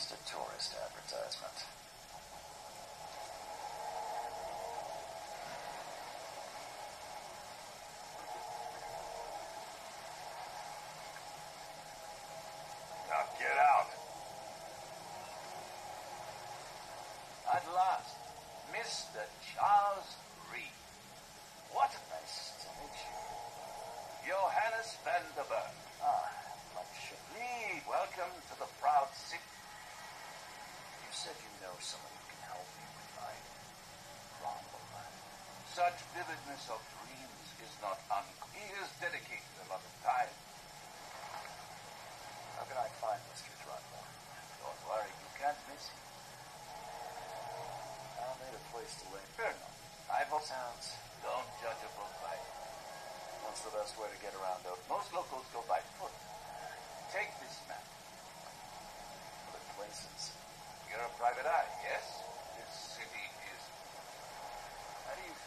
Just a tourist advertisement. Such vividness of dreams is not uncommon. He has dedicated a lot of time. How can I find Mr. Throgmorton? Don't worry, you can't miss him. I'll need a place to live. Fair enough. I Bible Sounds. don't judge a book by it. What's the best way to get around Oak? Most locals go by foot. Take this map. Other places? You're a private eye, yes? This city is.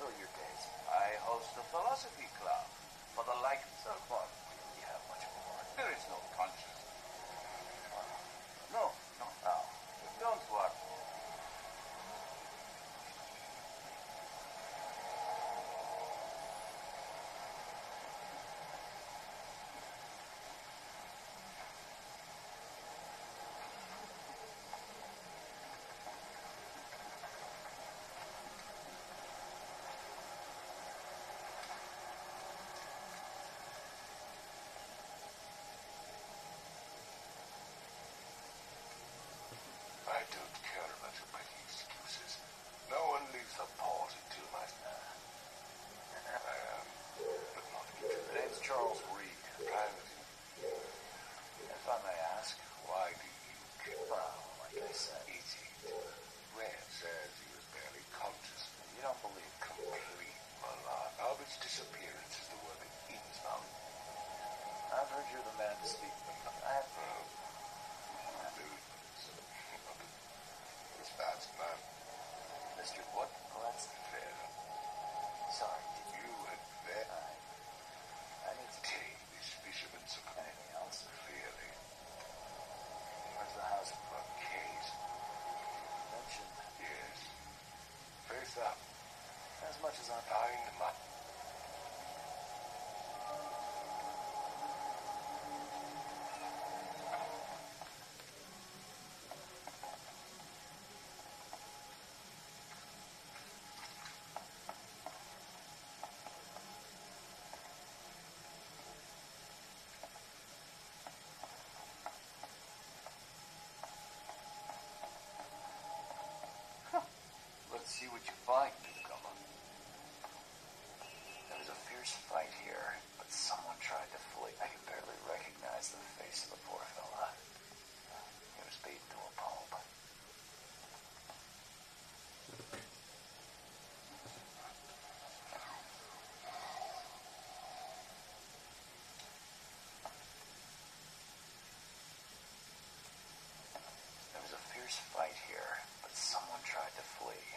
Days? I host a philosophy club for the likes of one. You have much more. There is no conscience. Well, No, no. oh, Don't worry. I don't care about your petty excuses. No one leaves the port until my... I am, but not the name's Charles Reed. private. If I may ask, Why do you care? well, like I said, Idiot. Red says he was barely conscious. you don't believe Complete malark. Disappearance is the one that ends up. I've heard you're the man to speak with. I have It's that's man. Mr. What? Oh, sorry. Did You better I, I need to take this fisherman's anything else? clearly. Where's the house? Case? Mentioned Yes. Face up. as much as I'm. Find my... Let's see what you find, newcomer. There was a fierce fight here, but someone tried to flee. I can barely recognize the face of the poor fella. He was beaten to a pulp. There was a fierce fight here, but someone tried to flee.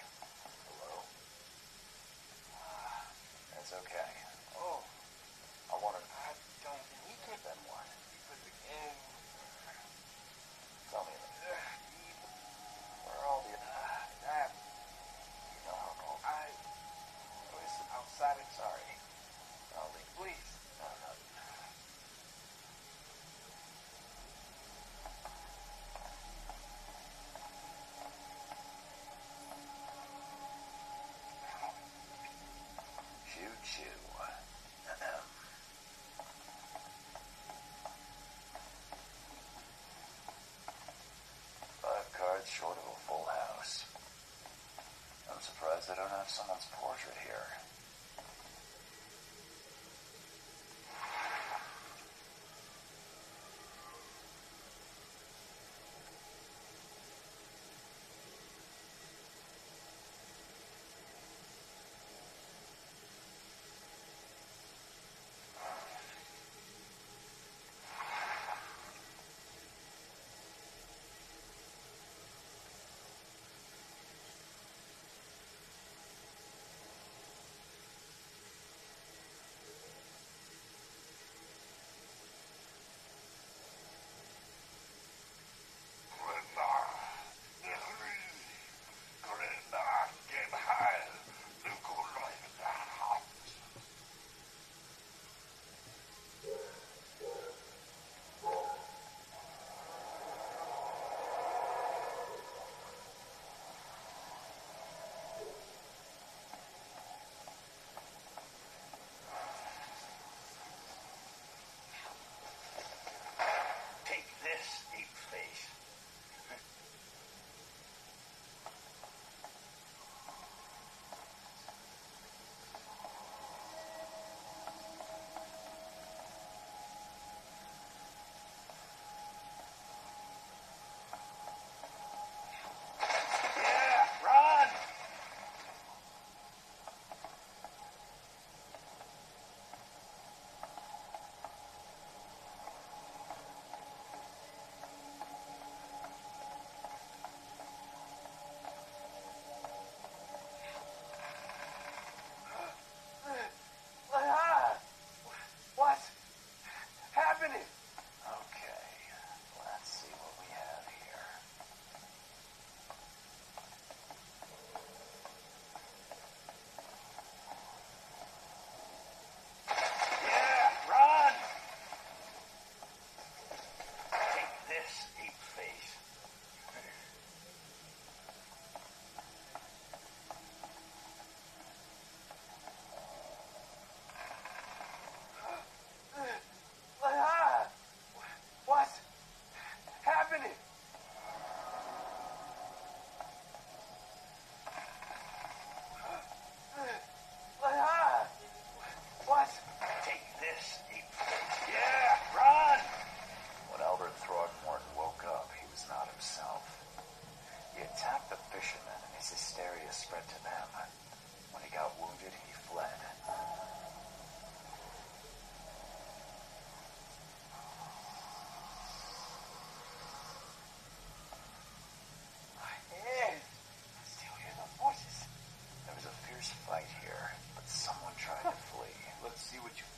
That's okay. Oh, I wanted I don't need to. then what? Because again, Tell me about it. Where are all the uh, that you know how old I was outside of sorry. I'll leave. Please. No, no. Choo choo. Ahem. Five cards short of a full house. I'm surprised I don't have someone's portrait here.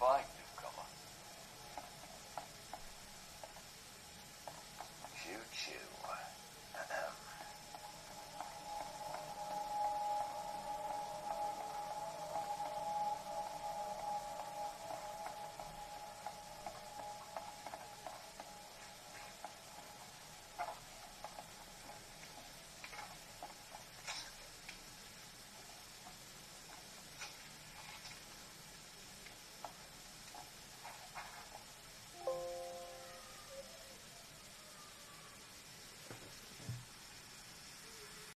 like.